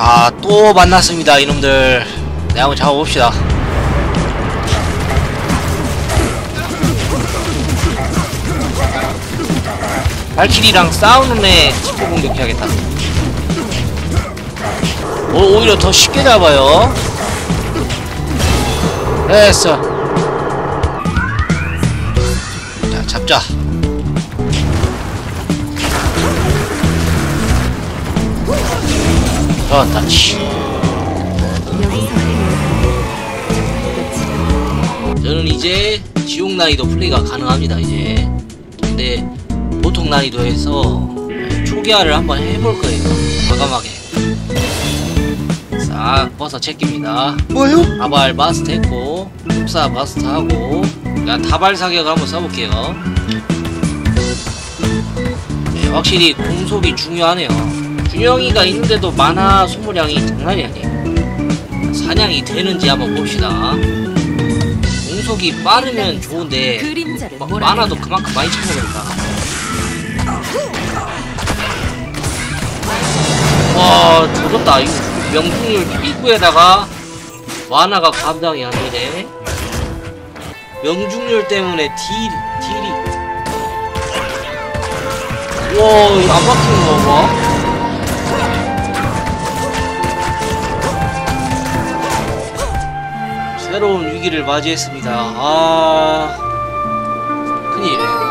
자, 또 만났습니다, 이놈들. 네, 한번 잡아봅시다. 발키리랑 싸우는 애 치고 공격해야겠다. 오, 오히려 더 쉽게 잡아요. 됐어. 자, 잡자. 좋았다. 치. 저는 이제 지옥 난이도 플레이가 가능합니다 이제 근데 보통 난이도에서 초기화를 한번 해볼 거예요 과감하게 싹 벗어 제낍니다 뭐요? 다발 마스터 했고 흡사 마스터 하고 그냥 다발 사격을 한번 써볼게요 네, 확실히 공속이 중요하네요 준영이가 있는데도 만화 소모량이 장난이 아니에요. 사냥이 되는지 한번 봅시다. 공속이 빠르면 좋은데 마. 만화도 그만큼 많이 쳐먹는다. 와 조졌다. 이거 명중률 입구에다가 만화가 감당이 안 되네. 명중률 때문에 딜 딜이. 와 이거 안 박히는 거 봐. 새로운 위기를 맞이했습니다. 아, 큰일이네.